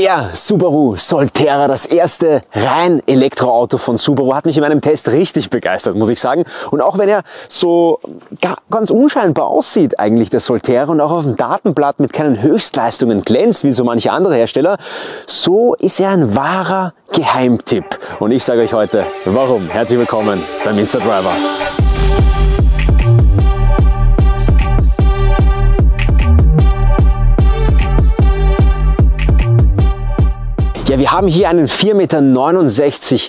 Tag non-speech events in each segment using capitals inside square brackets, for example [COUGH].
Der Subaru Solterra, das erste rein Elektroauto von Subaru, hat mich in meinem Test richtig begeistert, muss ich sagen. Und auch wenn er so ganz unscheinbar aussieht, eigentlich der Solterra und auch auf dem Datenblatt mit keinen Höchstleistungen glänzt, wie so manche andere Hersteller, so ist er ein wahrer Geheimtipp. Und ich sage euch heute, warum. Herzlich willkommen beim Insta Driver. Ja, wir haben hier einen 4,69 Meter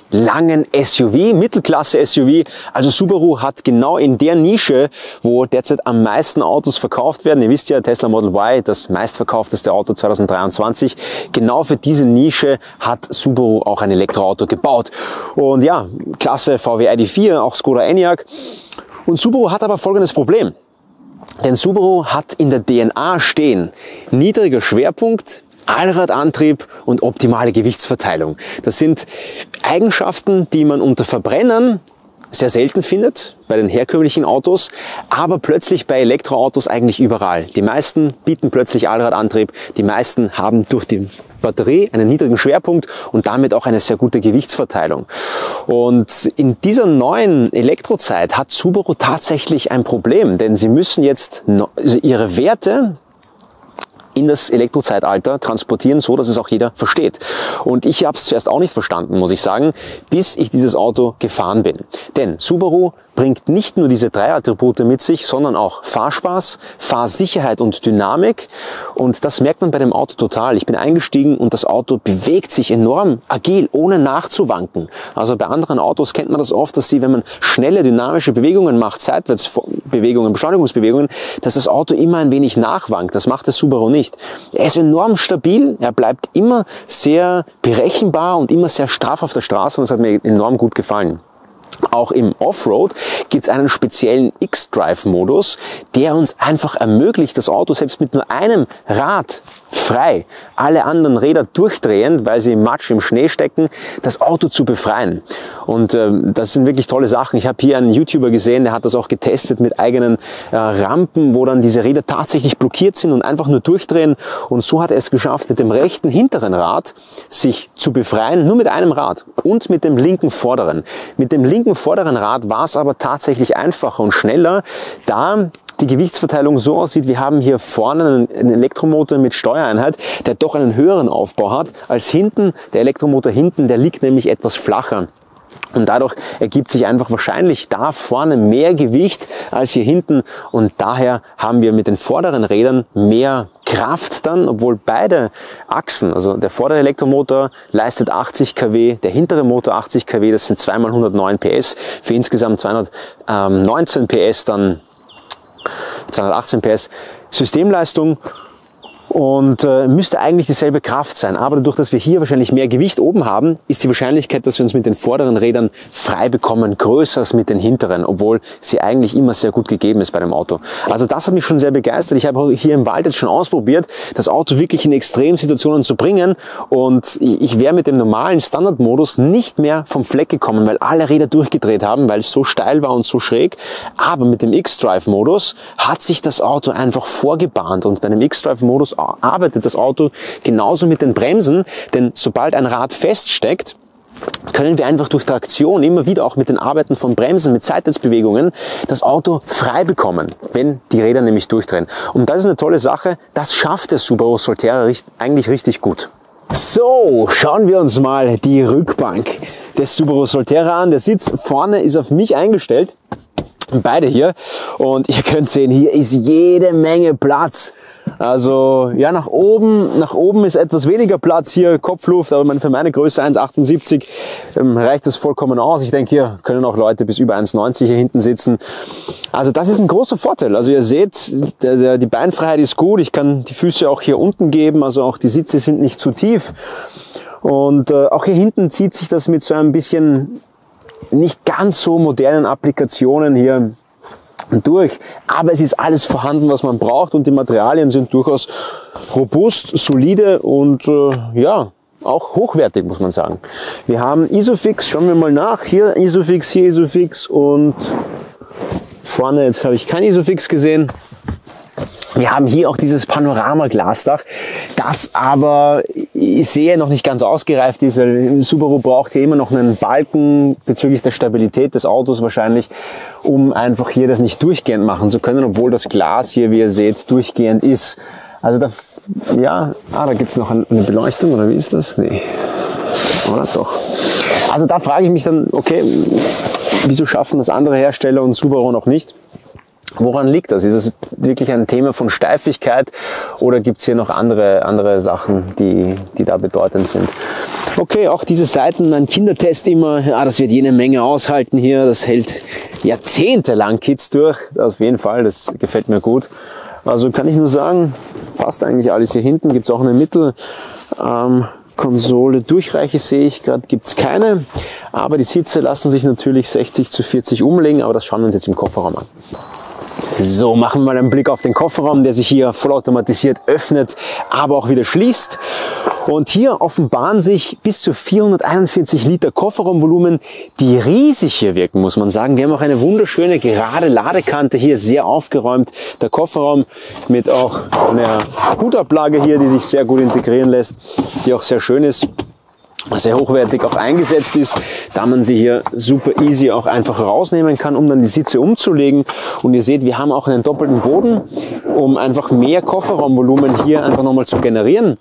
langen SUV, Mittelklasse SUV. Also Subaru hat genau in der Nische, wo derzeit am meisten Autos verkauft werden, ihr wisst ja, Tesla Model Y, das meistverkaufteste Auto 2023, genau für diese Nische hat Subaru auch ein Elektroauto gebaut. Und ja, Klasse VW ID4, auch Skoda Enyaq. Und Subaru hat aber folgendes Problem. Denn Subaru hat in der DNA stehen, niedriger Schwerpunkt, Allradantrieb und optimale Gewichtsverteilung. Das sind Eigenschaften, die man unter Verbrennern sehr selten findet bei den herkömmlichen Autos, aber plötzlich bei Elektroautos eigentlich überall. Die meisten bieten plötzlich Allradantrieb, die meisten haben durch die Batterie einen niedrigen Schwerpunkt und damit auch eine sehr gute Gewichtsverteilung. Und in dieser neuen Elektrozeit hat Subaru tatsächlich ein Problem, denn sie müssen jetzt also ihre Werte, in das Elektrozeitalter transportieren, so dass es auch jeder versteht. Und ich habe es zuerst auch nicht verstanden, muss ich sagen, bis ich dieses Auto gefahren bin. Denn Subaru bringt nicht nur diese drei Attribute mit sich, sondern auch Fahrspaß, Fahrsicherheit und Dynamik. Und das merkt man bei dem Auto total. Ich bin eingestiegen und das Auto bewegt sich enorm agil, ohne nachzuwanken. Also bei anderen Autos kennt man das oft, dass sie, wenn man schnelle dynamische Bewegungen macht, Seitwärtsbewegungen, Beschleunigungsbewegungen, dass das Auto immer ein wenig nachwankt. Das macht der Subaru nicht. Er ist enorm stabil, er bleibt immer sehr berechenbar und immer sehr straff auf der Straße und das hat mir enorm gut gefallen. Auch im Offroad gibt es einen speziellen X-Drive-Modus, der uns einfach ermöglicht, das Auto selbst mit nur einem Rad frei, alle anderen Räder durchdrehend, weil sie im Matsch, im Schnee stecken, das Auto zu befreien. Und äh, das sind wirklich tolle Sachen. Ich habe hier einen YouTuber gesehen, der hat das auch getestet mit eigenen äh, Rampen, wo dann diese Räder tatsächlich blockiert sind und einfach nur durchdrehen. Und so hat er es geschafft, mit dem rechten hinteren Rad sich zu befreien, nur mit einem Rad und mit dem linken vorderen. Mit dem linken vorderen Rad war es aber tatsächlich einfacher und schneller, da die Gewichtsverteilung so aussieht, wir haben hier vorne einen Elektromotor mit Steuereinheit, der doch einen höheren Aufbau hat als hinten. Der Elektromotor hinten, der liegt nämlich etwas flacher. Und dadurch ergibt sich einfach wahrscheinlich da vorne mehr Gewicht als hier hinten. Und daher haben wir mit den vorderen Rädern mehr Kraft dann, obwohl beide Achsen, also der vordere Elektromotor leistet 80 kW, der hintere Motor 80 kW, das sind zweimal 109 PS, für insgesamt 219 PS dann 218 PS Systemleistung und äh, müsste eigentlich dieselbe Kraft sein. Aber dadurch, dass wir hier wahrscheinlich mehr Gewicht oben haben, ist die Wahrscheinlichkeit, dass wir uns mit den vorderen Rädern frei bekommen, größer als mit den hinteren, obwohl sie eigentlich immer sehr gut gegeben ist bei dem Auto. Also das hat mich schon sehr begeistert. Ich habe hier im Wald jetzt schon ausprobiert, das Auto wirklich in Extremsituationen zu bringen und ich wäre mit dem normalen Standardmodus nicht mehr vom Fleck gekommen, weil alle Räder durchgedreht haben, weil es so steil war und so schräg. Aber mit dem X-Drive-Modus hat sich das Auto einfach vorgebahnt und bei dem X-Drive-Modus arbeitet das Auto genauso mit den Bremsen, denn sobald ein Rad feststeckt, können wir einfach durch Traktion immer wieder auch mit den Arbeiten von Bremsen, mit Seitwärtsbewegungen das Auto frei bekommen, wenn die Räder nämlich durchdrehen. Und das ist eine tolle Sache, das schafft der Subaru Solterra eigentlich richtig gut. So, schauen wir uns mal die Rückbank des Subaru Solterra an. Der Sitz vorne ist auf mich eingestellt, beide hier. Und ihr könnt sehen, hier ist jede Menge Platz. Also ja, nach oben, nach oben ist etwas weniger Platz hier, Kopfluft, aber für meine Größe 1,78 ähm, reicht das vollkommen aus. Ich denke, hier können auch Leute bis über 1,90 hier hinten sitzen. Also das ist ein großer Vorteil. Also ihr seht, der, der, die Beinfreiheit ist gut. Ich kann die Füße auch hier unten geben, also auch die Sitze sind nicht zu tief. Und äh, auch hier hinten zieht sich das mit so ein bisschen nicht ganz so modernen Applikationen hier durch. Aber es ist alles vorhanden, was man braucht und die Materialien sind durchaus robust, solide und äh, ja, auch hochwertig, muss man sagen. Wir haben Isofix, schauen wir mal nach. Hier Isofix, hier Isofix und vorne, jetzt habe ich kein Isofix gesehen. Wir haben hier auch dieses Panoramaglasdach, das aber, ich sehe, noch nicht ganz ausgereift ist, weil Subaru braucht hier immer noch einen Balken bezüglich der Stabilität des Autos wahrscheinlich, um einfach hier das nicht durchgehend machen zu können, obwohl das Glas hier, wie ihr seht, durchgehend ist. Also da, ja, ah, da gibt's noch eine Beleuchtung, oder wie ist das? Nee. Oder doch? Also da frage ich mich dann, okay, wieso schaffen das andere Hersteller und Subaru noch nicht? Woran liegt das? Ist es wirklich ein Thema von Steifigkeit oder gibt es hier noch andere, andere Sachen, die, die da bedeutend sind? Okay, auch diese Seiten, ein Kindertest immer, ja, das wird jene Menge aushalten hier, das hält jahrzehntelang Kids durch, auf jeden Fall, das gefällt mir gut. Also kann ich nur sagen, passt eigentlich alles hier hinten, gibt es auch eine Mittel. Ähm, Konsole Durchreiche sehe ich gerade, gibt's keine. Aber die Sitze lassen sich natürlich 60 zu 40 umlegen, aber das schauen wir uns jetzt im Kofferraum an. So, machen wir einen Blick auf den Kofferraum, der sich hier vollautomatisiert öffnet, aber auch wieder schließt. Und hier offenbaren sich bis zu 441 Liter Kofferraumvolumen, die riesig hier wirken, muss man sagen. Wir haben auch eine wunderschöne gerade Ladekante hier, sehr aufgeräumt. Der Kofferraum mit auch einer Hutablage hier, die sich sehr gut integrieren lässt, die auch sehr schön ist sehr hochwertig auch eingesetzt ist, da man sie hier super easy auch einfach rausnehmen kann, um dann die Sitze umzulegen. Und ihr seht, wir haben auch einen doppelten Boden, um einfach mehr Kofferraumvolumen hier einfach nochmal zu generieren.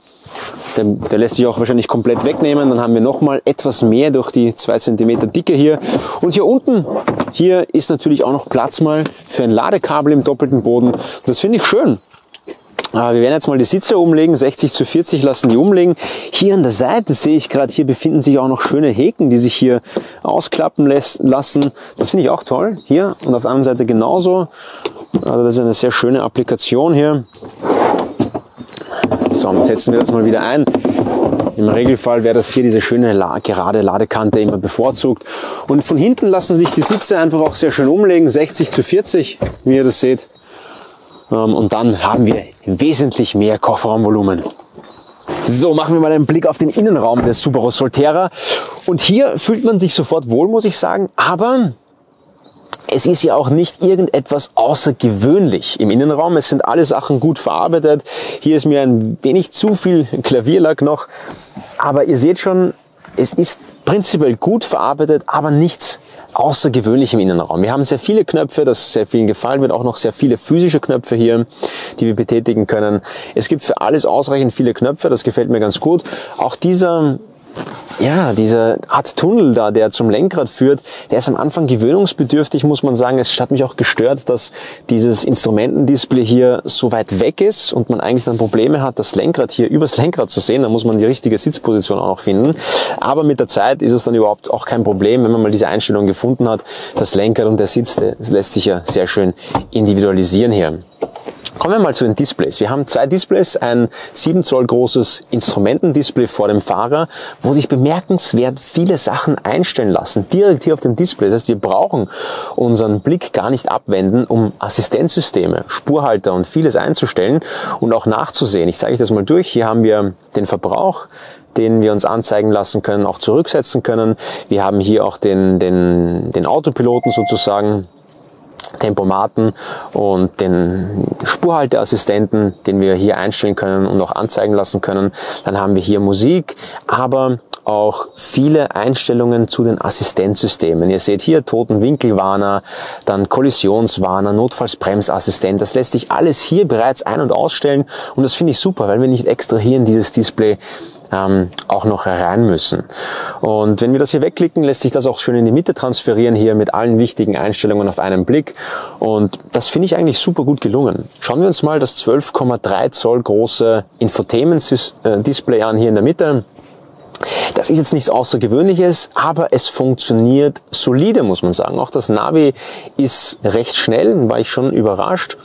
Der, der, lässt sich auch wahrscheinlich komplett wegnehmen. Dann haben wir nochmal etwas mehr durch die zwei Zentimeter Dicke hier. Und hier unten, hier ist natürlich auch noch Platz mal für ein Ladekabel im doppelten Boden. Das finde ich schön. Ah, wir werden jetzt mal die Sitze umlegen, 60 zu 40 lassen die umlegen. Hier an der Seite sehe ich gerade, hier befinden sich auch noch schöne Häken, die sich hier ausklappen lassen. Das finde ich auch toll. Hier und auf der anderen Seite genauso. Also das ist eine sehr schöne Applikation hier. So, setzen wir das mal wieder ein. Im Regelfall wäre das hier diese schöne gerade Ladekante immer bevorzugt. Und von hinten lassen sich die Sitze einfach auch sehr schön umlegen, 60 zu 40, wie ihr das seht. Ähm, und dann haben wir wesentlich mehr Kofferraumvolumen. So, machen wir mal einen Blick auf den Innenraum des Subaru Solterra. Und hier fühlt man sich sofort wohl, muss ich sagen. Aber es ist ja auch nicht irgendetwas außergewöhnlich im Innenraum. Es sind alle Sachen gut verarbeitet. Hier ist mir ein wenig zu viel Klavierlack noch. Aber ihr seht schon, es ist prinzipiell gut verarbeitet, aber nichts außergewöhnlich im Innenraum. Wir haben sehr viele Knöpfe, das sehr vielen gefallen wird, auch noch sehr viele physische Knöpfe hier, die wir betätigen können. Es gibt für alles ausreichend viele Knöpfe, das gefällt mir ganz gut. Auch dieser ja, diese Art Tunnel da, der zum Lenkrad führt, der ist am Anfang gewöhnungsbedürftig, muss man sagen. Es hat mich auch gestört, dass dieses Instrumentendisplay hier so weit weg ist und man eigentlich dann Probleme hat, das Lenkrad hier übers Lenkrad zu sehen. Da muss man die richtige Sitzposition auch noch finden. Aber mit der Zeit ist es dann überhaupt auch kein Problem, wenn man mal diese Einstellung gefunden hat. Das Lenkrad und der Sitz, das lässt sich ja sehr schön individualisieren hier. Kommen wir mal zu den Displays. Wir haben zwei Displays, ein 7 Zoll großes Instrumentendisplay vor dem Fahrer, wo sich bemerkenswert viele Sachen einstellen lassen, direkt hier auf dem Display. Das heißt, wir brauchen unseren Blick gar nicht abwenden, um Assistenzsysteme, Spurhalter und vieles einzustellen und auch nachzusehen. Ich zeige euch das mal durch. Hier haben wir den Verbrauch, den wir uns anzeigen lassen können, auch zurücksetzen können. Wir haben hier auch den, den, den Autopiloten sozusagen, Tempomaten und den Spurhalteassistenten, den wir hier einstellen können und auch anzeigen lassen können. Dann haben wir hier Musik, aber auch viele Einstellungen zu den Assistenzsystemen. Ihr seht hier Totenwinkelwarner, dann Kollisionswarner, Notfallsbremsassistent. Das lässt sich alles hier bereits ein- und ausstellen und das finde ich super, weil wir nicht extra hier in dieses Display ähm, auch noch rein müssen. Und wenn wir das hier wegklicken, lässt sich das auch schön in die Mitte transferieren, hier mit allen wichtigen Einstellungen auf einen Blick. Und das finde ich eigentlich super gut gelungen. Schauen wir uns mal das 12,3 Zoll große Infotainment-Display an hier in der Mitte. Das ist jetzt nichts Außergewöhnliches, aber es funktioniert solide, muss man sagen. Auch das Navi ist recht schnell, war ich schon überrascht.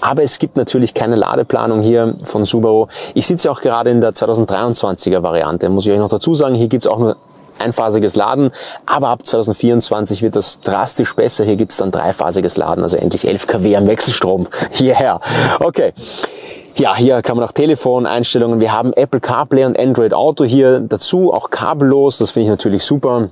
Aber es gibt natürlich keine Ladeplanung hier von Subaru. Ich sitze auch gerade in der 2023er Variante, muss ich euch noch dazu sagen. Hier gibt es auch nur einphasiges Laden, aber ab 2024 wird das drastisch besser. Hier gibt es dann dreiphasiges Laden, also endlich 11 kW am Wechselstrom [LAUGHS] hierher. Okay. Ja, hier kann man auch Telefoneinstellungen. Wir haben Apple CarPlay und Android Auto hier dazu, auch kabellos. Das finde ich natürlich super.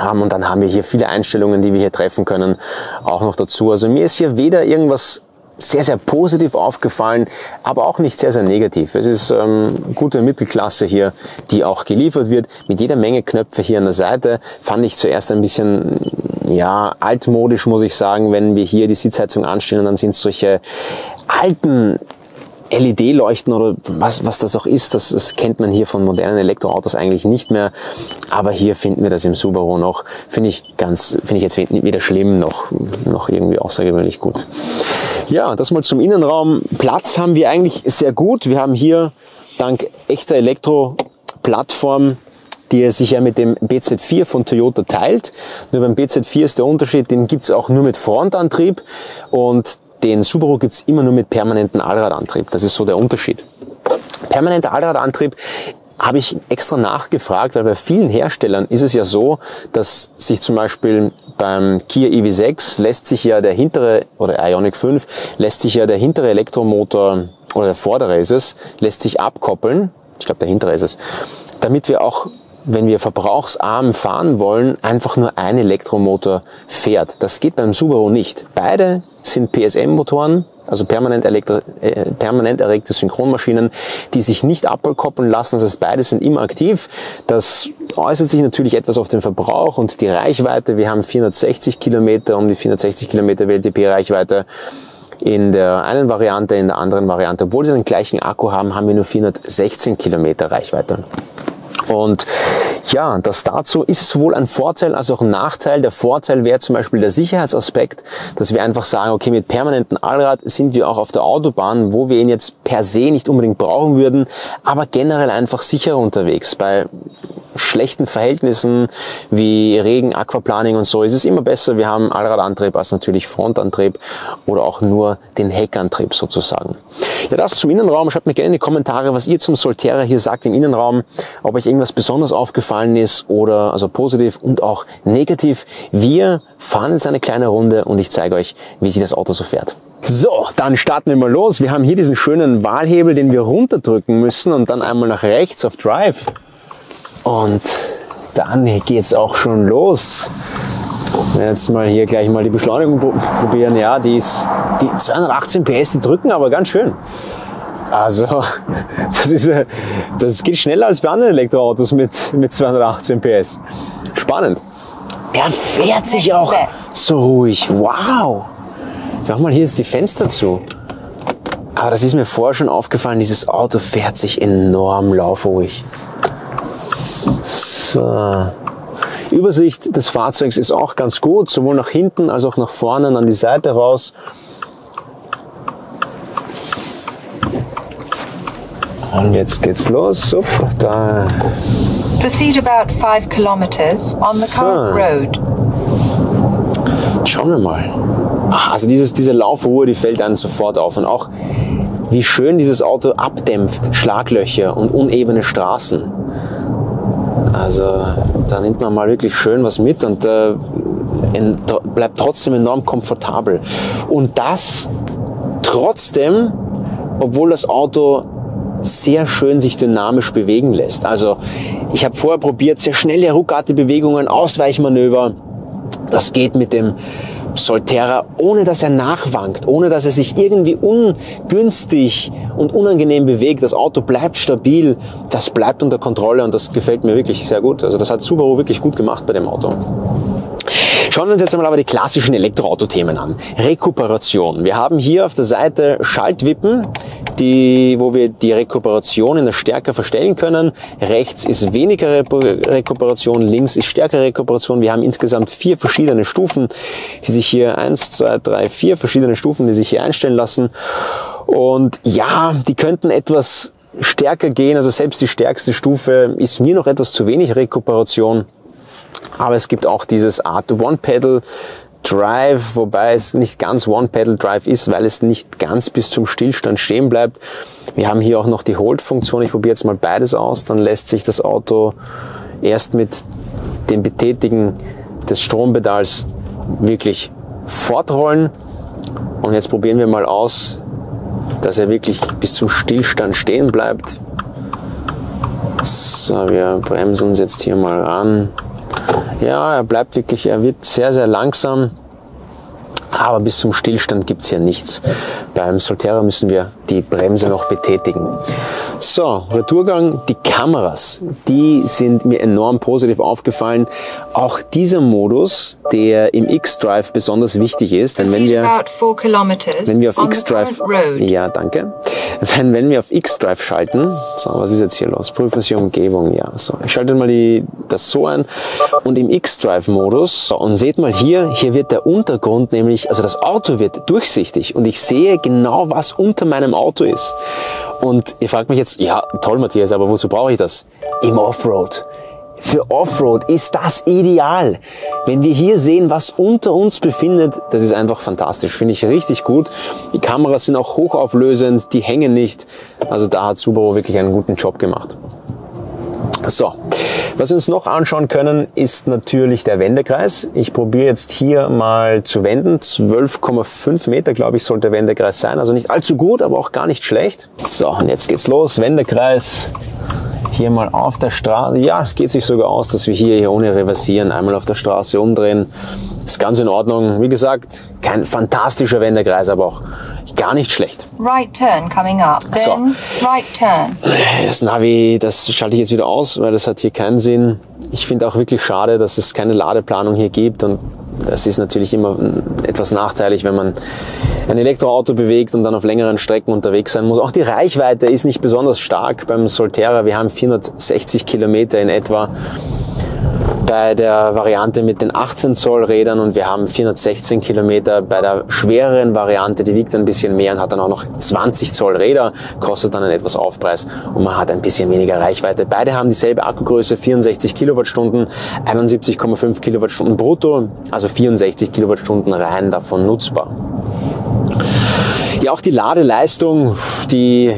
Um, und dann haben wir hier viele Einstellungen, die wir hier treffen können, auch noch dazu. Also mir ist hier weder irgendwas sehr, sehr positiv aufgefallen, aber auch nicht sehr, sehr negativ. Es ist ähm, gute Mittelklasse hier, die auch geliefert wird. Mit jeder Menge Knöpfe hier an der Seite fand ich zuerst ein bisschen, ja, altmodisch, muss ich sagen, wenn wir hier die Sitzheizung anstellen und dann sind solche alten LED-Leuchten oder was, was das auch ist, das, das kennt man hier von modernen Elektroautos eigentlich nicht mehr. Aber hier finden wir das im Subaru noch. Finde ich ganz, finde ich jetzt weder schlimm noch, noch irgendwie außergewöhnlich gut. Ja, das mal zum Innenraum. Platz haben wir eigentlich sehr gut. Wir haben hier dank echter Elektro-Plattform die sich ja mit dem BZ4 von Toyota teilt. Nur beim BZ4 ist der Unterschied, den gibt's auch nur mit Frontantrieb und den Subaru gibt's immer nur mit permanentem Allradantrieb. Das ist so der Unterschied. Permanenter Allradantrieb habe ich extra nachgefragt, weil bei vielen Herstellern ist es ja so, dass sich zum Beispiel beim Kia EV6 lässt sich ja der hintere, oder Ioniq 5, lässt sich ja der hintere Elektromotor, oder der vordere ist es, lässt sich abkoppeln. Ich glaube, der hintere ist es. Damit wir auch wenn wir verbrauchsarm fahren wollen, einfach nur ein Elektromotor fährt. Das geht beim Subaru nicht. Beide sind PSM-Motoren, also permanent, elektri äh, permanent erregte Synchronmaschinen, die sich nicht abkoppeln lassen. Das heißt, beide sind immer aktiv. Das äußert sich natürlich etwas auf den Verbrauch und die Reichweite. Wir haben 460 Kilometer, um die 460 Kilometer WLTP-Reichweite. In der einen Variante, in der anderen Variante, obwohl sie den gleichen Akku haben, haben wir nur 416 Kilometer Reichweite. Und ja, das dazu ist sowohl ein Vorteil als auch ein Nachteil. Der Vorteil wäre zum Beispiel der Sicherheitsaspekt, dass wir einfach sagen, okay, mit permanentem Allrad sind wir auch auf der Autobahn, wo wir ihn jetzt per se nicht unbedingt brauchen würden, aber generell einfach sicherer unterwegs. Bei schlechten Verhältnissen wie Regen, Aquaplaning und so ist es immer besser, wir haben Allradantrieb als natürlich Frontantrieb oder auch nur den Heckantrieb sozusagen. Ja, das zum Innenraum. Schreibt mir gerne in die Kommentare, was ihr zum Solterra hier sagt im Innenraum, ob euch irgendwas besonders aufgefallen ist oder also positiv und auch negativ. Wir fahren jetzt eine kleine Runde und ich zeige euch, wie sich das Auto so fährt. So, dann starten wir mal los. Wir haben hier diesen schönen Wahlhebel, den wir runterdrücken müssen und dann einmal nach rechts auf Drive. Und dann geht's auch schon los. Jetzt mal hier gleich mal die Beschleunigung probieren. Ja, die ist, die 218 PS, die drücken aber ganz schön. Also, [LAUGHS] das ist, das geht schneller als bei anderen Elektroautos mit, mit 218 PS. Spannend. Er fährt sich auch so ruhig. Wow. Ich mach mal hier jetzt die Fenster zu. Aber das ist mir vorher schon aufgefallen, dieses Auto fährt sich enorm laufruhig. So. Übersicht des Fahrzeugs ist auch ganz gut, sowohl nach hinten als auch nach vorne an die Seite raus. Und jetzt geht's los. Super, da. Proceed about 5 kilometers on the So. current road. Schauen wir mal. Also dieses, diese Laufruhe, die fällt einem sofort auf. Und auch wie schön dieses Auto abdämpft Schlaglöcher und unebene Straßen. Also da nimmt man mal wirklich schön was mit und äh, tro- bleibt trotzdem enorm komfortabel. Und das trotzdem, obwohl das Auto sehr schön sich dynamisch bewegen lässt. Also ich habe vorher probiert, sehr schnelle, ruckartige Bewegungen, Ausweichmanöver. Das geht mit dem Solterra, ohne dass er nachwankt, ohne dass er sich irgendwie ungünstig und unangenehm bewegt. Das Auto bleibt stabil, das bleibt unter Kontrolle und das gefällt mir wirklich sehr gut. Also das hat Subaru wirklich gut gemacht bei dem Auto. Schauen wir uns jetzt einmal aber die klassischen Elektroauto-Themen an. Rekuperation. Wir haben hier auf der Seite Schaltwippen, die, wo wir die Rekuperation in der Stärke verstellen können. Rechts ist weniger Repu- Rekuperation, links ist stärkere Rekuperation. Wir haben insgesamt vier verschiedene Stufen, die sich hier, eins, zwei, drei, vier verschiedene Stufen, die sich hier einstellen lassen. Und ja, die könnten etwas stärker gehen. Also selbst die stärkste Stufe ist mir noch etwas zu wenig Rekuperation. Aber es gibt auch dieses Art One-Pedal Drive, wobei es nicht ganz One-Pedal Drive ist, weil es nicht ganz bis zum Stillstand stehen bleibt. Wir haben hier auch noch die Hold-Funktion. Ich probiere jetzt mal beides aus. Dann lässt sich das Auto erst mit dem Betätigen des Strompedals wirklich fortrollen. Und jetzt probieren wir mal aus, dass er wirklich bis zum Stillstand stehen bleibt. So, wir bremsen uns jetzt hier mal ran. Ja, er bleibt wirklich, er wird sehr, sehr langsam. Aber bis zum Stillstand gibt's hier nichts. Beim Solterra müssen wir die Bremse noch betätigen. So, Retourgang, die Kameras, die sind mir enorm positiv aufgefallen. Auch dieser Modus, der im X-Drive besonders wichtig ist, denn wenn wir, wenn wir auf X-Drive, ja, danke. Wenn, wenn wir auf X-Drive schalten, so, was ist jetzt hier los? Prüfen Sie Umgebung, ja, so. Ich schalte mal die, das so ein und im X-Drive-Modus, so, und seht mal hier, hier wird der Untergrund nämlich, also das Auto wird durchsichtig und ich sehe genau, was unter meinem Auto ist. Und ihr fragt mich jetzt, ja, toll Matthias, aber wozu brauche ich das? Im Offroad. Für Offroad ist das ideal. Wenn wir hier sehen, was unter uns befindet, das ist einfach fantastisch. Finde ich richtig gut. Die Kameras sind auch hochauflösend, die hängen nicht. Also da hat Subaru wirklich einen guten Job gemacht. So, was wir uns noch anschauen können, ist natürlich der Wendekreis. Ich probiere jetzt hier mal zu wenden. 12,5 Meter, glaube ich, sollte der Wendekreis sein. Also nicht allzu gut, aber auch gar nicht schlecht. So, und jetzt geht's los. Wendekreis hier mal auf der Straße. Ja, es geht sich sogar aus, dass wir hier, ohne reversieren einmal auf der Straße umdrehen. Ist ganz in Ordnung. Wie gesagt, kein fantastischer Wendekreis, aber auch gar nicht schlecht. Right turn coming up. Then so. right turn. Das Navi, das schalte ich jetzt wieder aus, weil das hat hier keinen Sinn. Ich finde auch wirklich schade, dass es keine Ladeplanung hier gibt und das ist natürlich immer etwas nachteilig, wenn man ein Elektroauto bewegt und dann auf längeren Strecken unterwegs sein muss. Auch die Reichweite ist nicht besonders stark beim Solterra. Wir haben 460 Kilometer in etwa bei der Variante mit den 18 Zoll Rädern und wir haben 416 Kilometer bei der schwereren Variante, die wiegt ein bisschen mehr und hat dann auch noch 20 Zoll Räder, kostet dann einen etwas Aufpreis und man hat ein bisschen weniger Reichweite. Beide haben dieselbe Akkugröße, 64 Kilowattstunden, 71,5 Kilowattstunden brutto, also 64 Kilowattstunden rein davon nutzbar. Ja, auch die Ladeleistung, die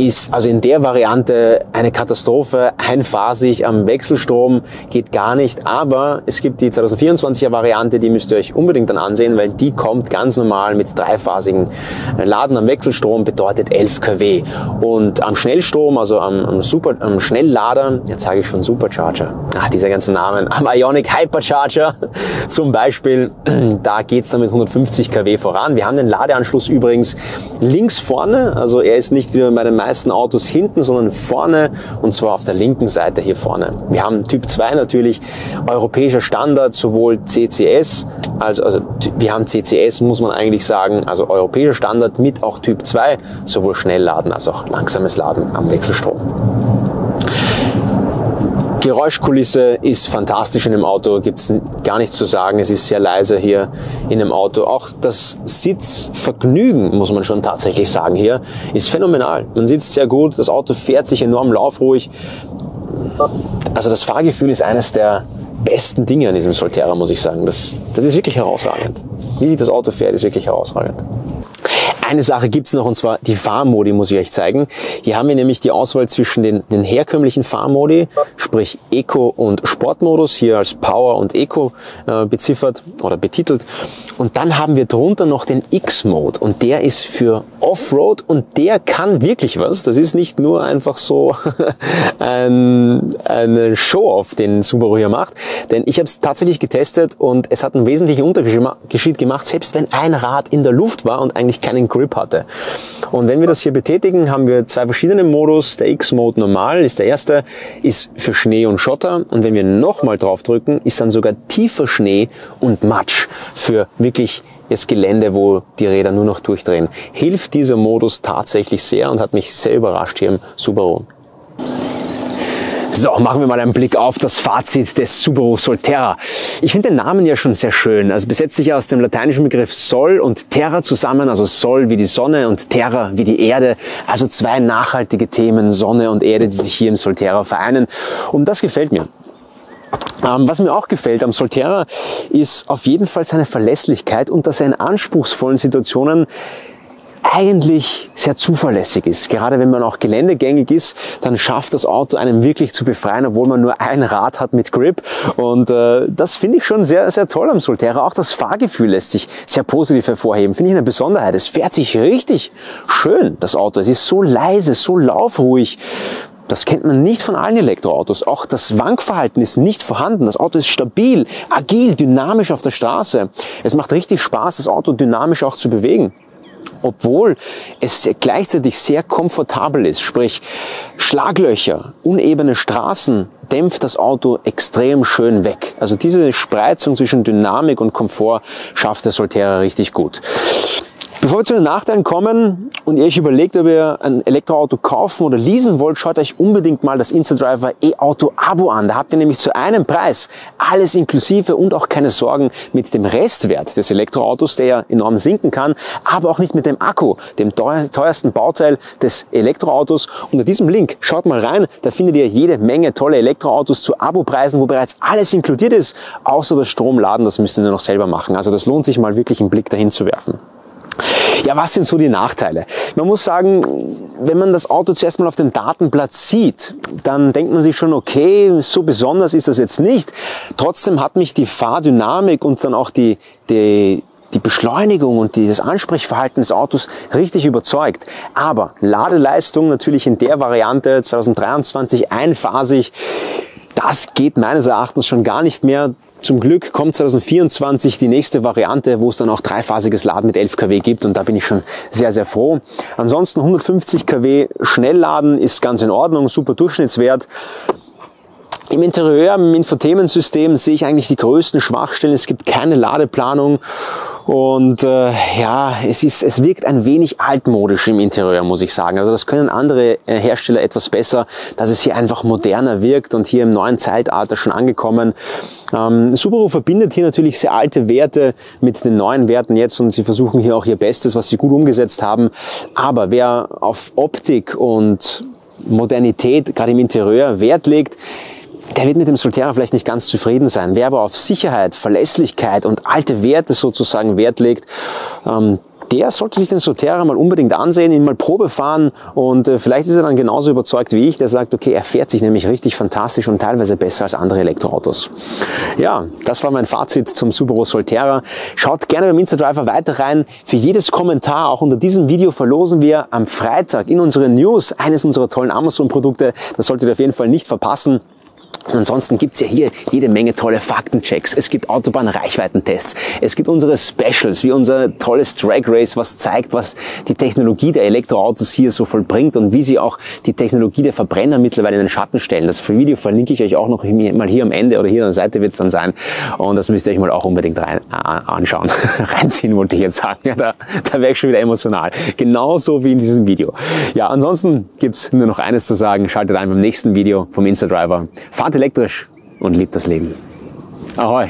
ist also in der Variante eine Katastrophe, einphasig am Wechselstrom geht gar nicht, aber es gibt die 2024er Variante, die müsst ihr euch unbedingt dann ansehen, weil die kommt ganz normal mit dreiphasigen Laden am Wechselstrom, bedeutet 11 kW. Und am Schnellstrom, also am, am, Super, am Schnelllader, jetzt sage ich schon Supercharger, ah, dieser ganze Namen, am Ionic Hypercharger [LAUGHS] zum Beispiel, [CLEARS THROAT] da geht's dann mit 150 kW voran. Wir haben den Ladeanschluss übrigens links vorne, also er ist nicht wie bei den meisten Autos hinten, sondern vorne und zwar auf der linken Seite hier vorne. Wir haben Typ 2 natürlich europäischer Standard, sowohl CCS, als, also wir haben CCS, muss man eigentlich sagen, also europäischer Standard mit auch Typ 2, sowohl Schnellladen als auch langsames Laden am Wechselstrom. Geräuschkulisse ist fantastisch in dem Auto, gibt's gar nichts zu sagen. Es ist sehr leise hier in dem Auto. Auch das Sitzvergnügen, muss man schon tatsächlich sagen hier, ist phänomenal. Man sitzt sehr gut, das Auto fährt sich enorm laufruhig. Also das Fahrgefühl ist eines der besten Dinge an diesem Solterra, muss ich sagen. Das, das ist wirklich herausragend. Wie sich das Auto fährt, ist wirklich herausragend. Eine Sache gibt's noch und zwar die Fahrmodi muss ich euch zeigen. Hier haben wir nämlich die Auswahl zwischen den, den herkömmlichen Fahrmodi, sprich Eco und Sportmodus, hier als Power und Eco äh, beziffert oder betitelt. Und dann haben wir drunter noch den X-Mode und der ist für Offroad und der kann wirklich was. Das ist nicht nur einfach so [LAUGHS] ein, ein Show-off, den Subaru hier macht, denn ich habe es tatsächlich getestet und es hat einen wesentlichen Unterschied gemacht, selbst wenn ein Rad in der Luft war und eigentlich keinen Grip Grip hatte. Und wenn wir das hier betätigen, haben wir zwei verschiedene Modus. Der X-Mode normal ist der erste, ist für Schnee und Schotter. Und wenn wir nochmal drauf drücken, ist dann sogar tiefer Schnee und Matsch für wirklich das Gelände, wo die Räder nur noch durchdrehen. Hilft dieser Modus tatsächlich sehr und hat mich sehr überrascht hier im Subaru. So, machen wir mal einen Blick auf das Fazit des Subaru Solterra. Ich finde den Namen ja schon sehr schön. Also besetzt sich aus dem lateinischen Begriff Sol und Terra zusammen, also Sol wie die Sonne und Terra wie die Erde. Also zwei nachhaltige Themen, Sonne und Erde, die sich hier im Solterra vereinen. Und das gefällt mir. Ähm, was mir auch gefällt am Solterra ist auf jeden Fall seine Verlässlichkeit und dass er in anspruchsvollen Situationen eigentlich sehr zuverlässig ist. Gerade wenn man auch geländegängig ist, dann schafft das Auto einem wirklich zu befreien, obwohl man nur ein Rad hat mit Grip. Und äh, das finde ich schon sehr, sehr toll am Solterra. Auch das Fahrgefühl lässt sich sehr positiv hervorheben. Finde ich eine Besonderheit. Es fährt sich richtig schön, das Auto. Es ist so leise, so laufruhig. Das kennt man nicht von allen Elektroautos. Auch das Wankverhalten ist nicht vorhanden. Das Auto ist stabil, agil, dynamisch auf der Straße. Es macht richtig Spaß, das Auto dynamisch auch zu bewegen obwohl es gleichzeitig sehr komfortabel ist, sprich Schlaglöcher, unebene Straßen, dämpft das Auto extrem schön weg. Also diese Spreizung zwischen Dynamik und Komfort schafft der Solterra richtig gut. Bevor wir zu den Nachteilen kommen und ihr euch überlegt, ob ihr ein Elektroauto kaufen oder leasen wollt, schaut euch unbedingt mal das Instadriver E-Auto Abo an. Da habt ihr nämlich zu einem Preis alles inklusive und auch keine Sorgen mit dem Restwert des Elektroautos, der ja enorm sinken kann, aber auch nicht mit dem Akku, dem teuersten Bauteil des Elektroautos. Unter diesem Link schaut mal rein, da findet ihr jede Menge tolle Elektroautos zu Abo-Preisen, wo bereits alles inkludiert ist, außer das Stromladen, das müsst ihr nur noch selber machen. Also das lohnt sich mal wirklich einen Blick dahin zu werfen. Ja, was sind so die Nachteile? Man muss sagen, wenn man das Auto zuerst mal auf dem Datenblatt sieht, dann denkt man sich schon, okay, so besonders ist das jetzt nicht. Trotzdem hat mich die Fahrdynamik und dann auch die, die, die Beschleunigung und das Ansprechverhalten des Autos richtig überzeugt. Aber Ladeleistung natürlich in der Variante 2023 einphasig, das geht meines Erachtens schon gar nicht mehr. Zum Glück kommt 2024 die nächste Variante, wo es dann auch dreiphasiges Laden mit 11 kW gibt und da bin ich schon sehr, sehr froh. Ansonsten 150 kW Schnellladen ist ganz in Ordnung, super Durchschnittswert. Im Interieur, im Infotainment-System sehe ich eigentlich die größten Schwachstellen. Es gibt keine Ladeplanung und äh, ja, es, ist, es wirkt ein wenig altmodisch im Interieur, muss ich sagen. Also das können andere äh, Hersteller etwas besser, dass es hier einfach moderner wirkt und hier im neuen Zeitalter schon angekommen. Ähm, Subaru verbindet hier natürlich sehr alte Werte mit den neuen Werten jetzt und sie versuchen hier auch ihr Bestes, was sie gut umgesetzt haben. Aber wer auf Optik und Modernität gerade im Interieur Wert legt, der wird mit dem Solterra vielleicht nicht ganz zufrieden sein. Wer aber auf Sicherheit, Verlässlichkeit und alte Werte sozusagen Wert legt, ähm, der sollte sich den Solterra mal unbedingt ansehen, ihn mal Probe fahren und äh, vielleicht ist er dann genauso überzeugt wie ich, der sagt, okay, er fährt sich nämlich richtig fantastisch und teilweise besser als andere Elektroautos. Ja, das war mein Fazit zum Subaru Solterra. Schaut gerne beim Instadriver weiter rein. Für jedes Kommentar, auch unter diesem Video, verlosen wir am Freitag in unseren News eines unserer tollen Amazon-Produkte. Das solltet ihr auf jeden Fall nicht verpassen. Und ansonsten gibt's ja hier jede Menge tolle Faktenchecks. Es gibt Autobahnreichweitentests. Es gibt unsere Specials, wie unser tolles Drag Race, was zeigt, was die Technologie der Elektroautos hier so vollbringt und wie sie auch die Technologie der Verbrenner mittlerweile in den Schatten stellen. Das Video verlinke ich euch auch noch mal hier am Ende oder hier an der Seite wird's dann sein. Und das müsst ihr euch mal auch unbedingt rein, äh, anschauen. [LAUGHS] Reinziehen wollte ich jetzt sagen. Ja, da, da wäre ich schon wieder emotional. Genauso wie in diesem Video. Ja, ansonsten gibt's nur noch eines zu sagen. Schaltet ein beim nächsten Video vom Instadriver. Fahrt elektrisch und liebt das Leben. Ahoi!